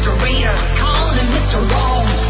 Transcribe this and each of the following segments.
Mr. Raider, call him Mr. Wrong.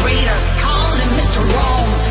operator, Mr. Rome.